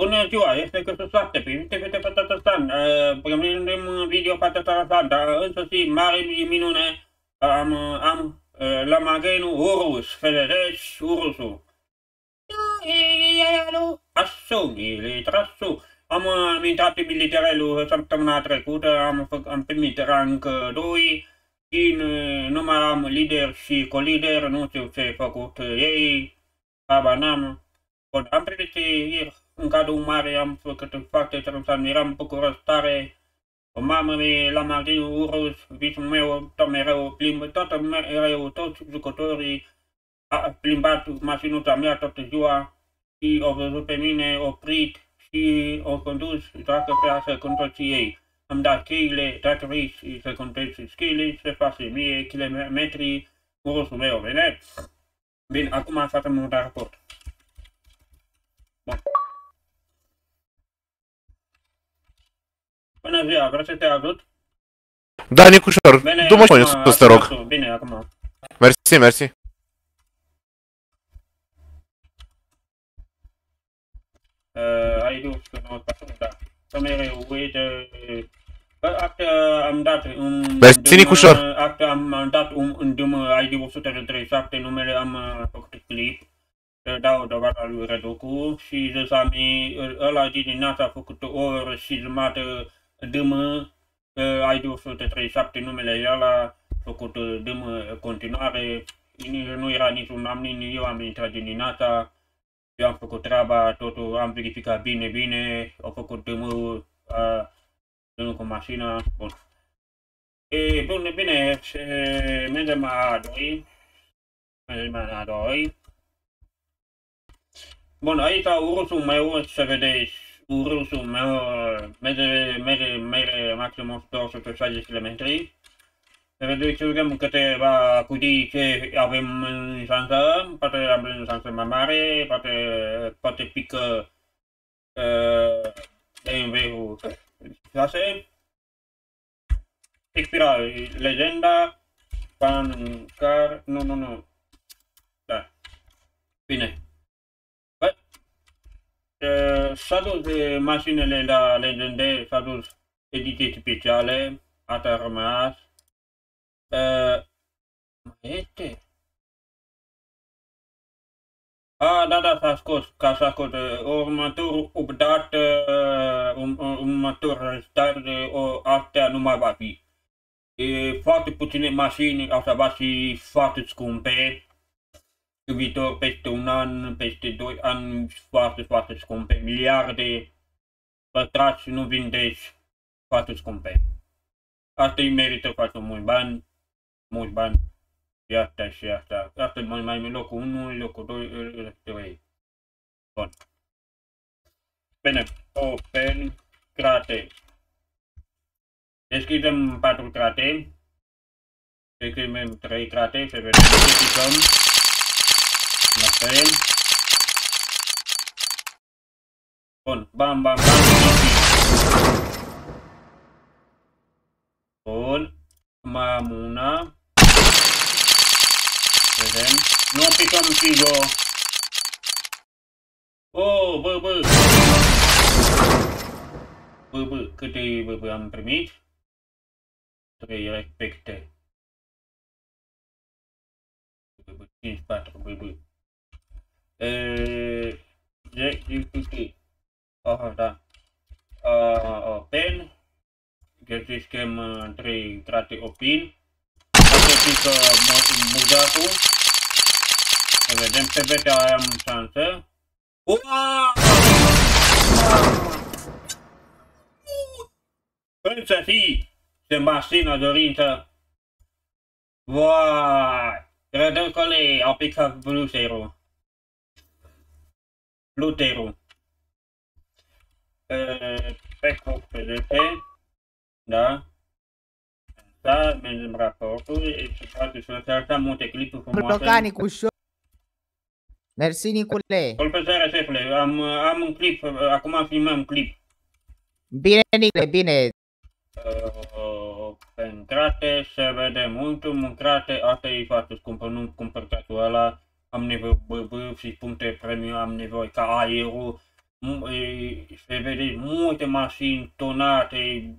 Bună ziua, este că sunt foarte prin TVT pe Tătăstan. Primim video pe Tătăstan, dar însă si, mare minune, am, am la magazin Urus, Federes Urusul. Așa, e trasul. Am, am intrat în militerelul săptămâna trecută, am, am primit rang 2, și nu mai am lider și colider, nu știu ce făcut ei, aba n-am. Am primit ieri un cadou mare, am făcut foarte interesant, eram bucuros tare. O mamă mea la Martin Urus, visul meu tot mereu plimbă, tot mereu, toți jucătorii a plimbat mașinuța mea toată ziua și au văzut pe mine oprit și au condus dacă pe să conduce ei. Am dat cheile, dacă vrei să conduci cheile, se face mie kilometri, urusul meu, bine? Bine, acum facem un raport. Bun. Bună ziua, vreau să te ajut? Da, Nicușor, Bine, du-mă și acum, sus, te rog. acum, Bine, acum. Mersi, mersi. Uh, ai dus că nu da. Să mereu, uite, Acte am dat un... Mersi, Nicușor. Acte am am dat un îndrum ID 137, numele am uh, făcut clip. Să dau dovada lui Reducu și Zăsami, ăla din dimineața a făcut o oră și jumătate dâmă, ID 137, numele ăla a făcut dâmă continuare. Nu era niciun am nici eu am intrat din dimineața, eu am făcut treaba, totul am verificat bine, bine, au făcut dâmă, uh, dâmă cu mașina, bun. E, bun, bine, și mergem la A2, mergem la A2. Bun, aici urusul meu, să vedeți, urusul meu merge, merge, merge maxim 260 km. Vedem câteva cutii avem în șansă, poate avem șansă mai mare, poate, poate pică uh, BMW-ul 6. Expira legenda, pancar, nu, nu, nu, da, bine. Uh, s-a dus de mașinile la legende, s-a dus ediții speciale, asta a rămas. Uh, mai este? A, da, da, s-a scos, ca s-a scos. Uh, următorul update, uh, um, următor restart, uh, astea nu mai va fi. E, foarte puține mașini, asta va fi foarte scumpe în viitor, peste un an, peste doi ani, foarte, foarte scumpe, miliarde pătrați și nu vindeți foarte scumpe. Asta îi merită foarte mulți bani, mulți bani, și asta și asta. Asta mai mai locul 1, locul 2, locul 3. Bun. Bine, open, crate. Deschidem 4 crate. Deschidem 3 crate, să vedem, deschidem. La fel. Bun, bam, bam, bam, Bun, mai am una. Vedem. Nu picăm figo. Oh, bă, bă. Bă, bă, câte bă, bă, am primit? Trei respecte. Bă, bă, 5, 4, bă, bă. JGPT. Oh, da. Uh, open. Găseștem uh, trei trate open. Poate fi că muzatul. Să vedem pe beta am șansă. Uaaaa! Însă fi, se mașină dorință. Vai! Rădăcole, au picat bluserul. Luterul. Pe PDP. Da. Da, mergem raportul. Și poate să se așa multe clipuri frumoase. Bloca, Nicușor. Mersi, Nicule. Colpe seara, șefule. Am, am un clip. Acum filmăm clip. Bine, Nicule, bine. Uh, în crate, să vedem. Ultimul crate, asta e foarte scumpă. Nu cumpăr catul ăla. Am nevoie BB și puncte premium, am nevoie ca aerul. mu- e, se vede multe mașini tonate,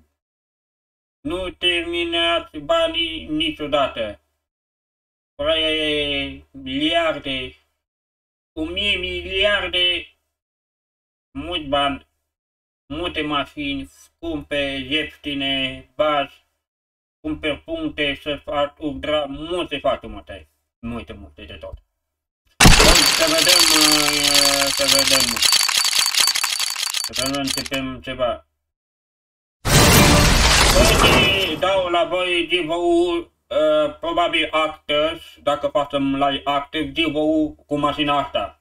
nu terminați banii niciodată. Vrei miliarde, o mie miliarde, mulți bani, multe mașini scumpe, ieftine, bazi, cumperi puncte să fac upgra multe, foarte multe, multe, multe de tot. Bun, să vedem, uh, să vedem. Să vedem, începem ceva. Voi dau la voi giveaway uh, probabil actors, dacă facem live active, giveaway cu mașina asta.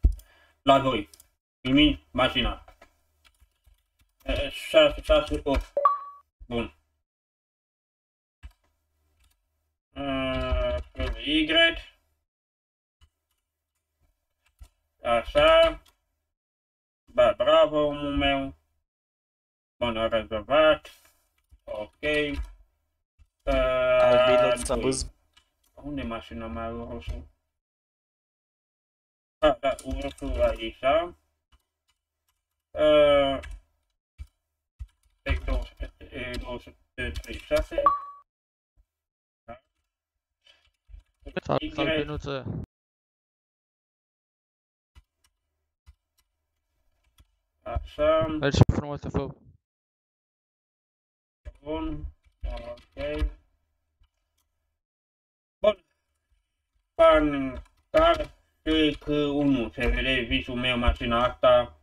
La voi. Primiți mașina. Uh, 6, 6, 8. Bun. Uh, Y. Așa. Ba, bravo, omul meu. Bun, a rezolvat. Ok. Uh, Albino să doi. văz. Unde e mașina mea, ursul? Da, da, ursul aici. Uh, X 236. Salut, Albinuțe! Așa, Mergi frumos să fă. bun. Ok. Bun. Pan car că 1. Se vede visul meu mașina asta.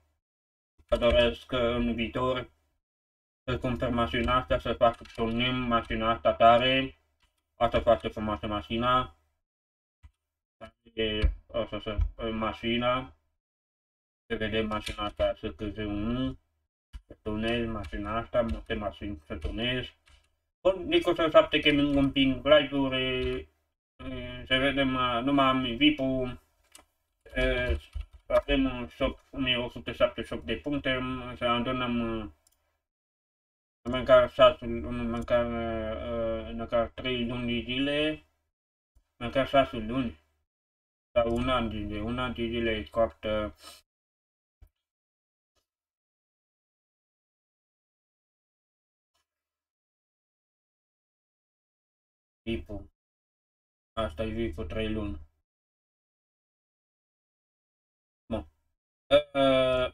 Că doresc uh, în viitor să cumpăr mașina asta, să fac pornim mașina asta tare. Asta foarte frumoasă mașina. E, o să se mașina. Se vede mașina asta să câte unul. Să tunez mașina asta, multe mașini să tunez. Bun, Nico să șapte că mi împing live-uri. Să vedem, uh, nu mai am VIP-ul. Uh, Avem un shop 1178 de puncte, să adunăm uh, măcar 6, măcar, uh, măcar 3 luni de zile, măcar 6 luni sau un an de zile, un an de zile scoartă VIP-ul. Asta e VIP-ul 3 luni. Bun. Uh,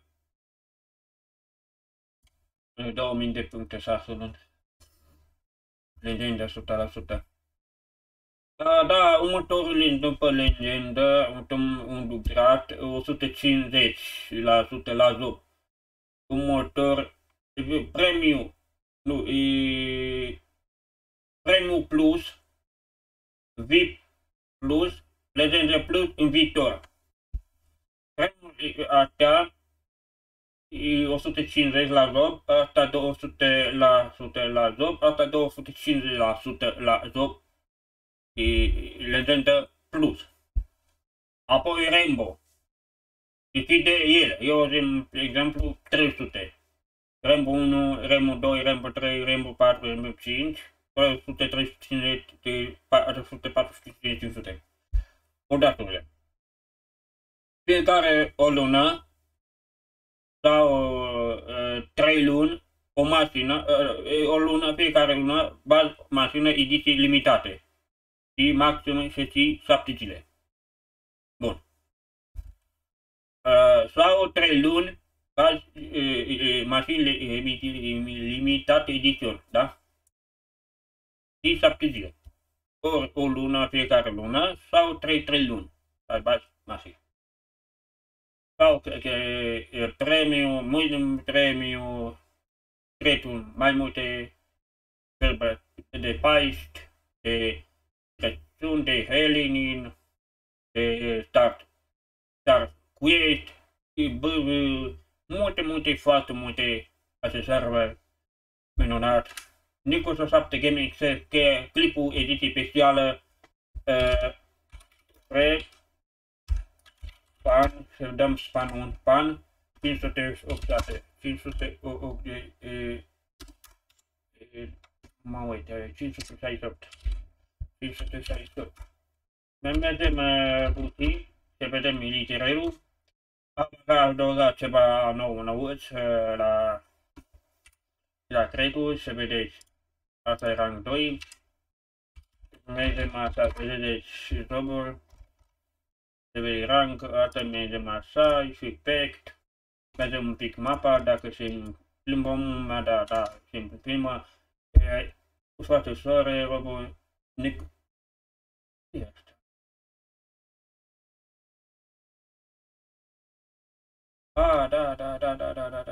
2000 de puncte 6 luni. Legendă 100%. Da, da, următorul după legendă, un, un dublat, 150% la zob. Următor, e premiu, nu, e premiu plus, VIP plus, legendă plus în viitor. Premiul e astea, e 150 la zob, asta 200 la 100 la zob, asta 250 la 100 la zob, e legendă plus. Apoi Rainbow. Decide el. Eu, de exemplu, 300. Rainbow 1, Rainbow 2, Rainbow 3, Rainbow 4, Rainbow 5, 300, 350, 445, 500. Odaturile. Fiecare o lună sau uh, 3 luni o mașină, uh, o lună, fiecare lună, baz mașină ediții limitate și maxim și și 7 zile. Bun. Uh, sau 3 luni, baz uh, uh, mașini limitate edițiuni, da? Și 7 zile. Ori o lună, fiecare lună, sau 3, 3 luni, baz mașini sau că, că e premiu, mult premiu, cretul, mai multe de Paști, de Crăciun, de Helenin, de Star, Star Quest, de b, multe, multe, foarte multe acest server minunat. Nicoș 7 Gaming se că clipul ediție specială uh, pan, să dăm span un pan, 588, 508 de, e, e, mă uit, 568, 568. Mai mergem uh, puțin, să vedem literarul, Am adăugat ceva nou înăuț uh, la, la Cretus, să vedeți. Asta e rang 2. Mergem așa, deci joburi. Trebuie rang, asta mergem așa și pact. Mergem un pic mapa, dacă și plimbăm, da, da, și plimbă. Cu foarte soare, robul, nic... Este. Ah, da, da, da, da, da, da.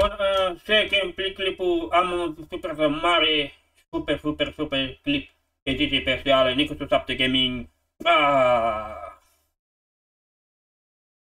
Bun, uh, să clip clipul, am un super uh, mare, super, super, super clip pe DJ personală, Nicu Sapte Gaming. Ah!